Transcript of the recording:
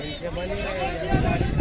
इनसे बनी है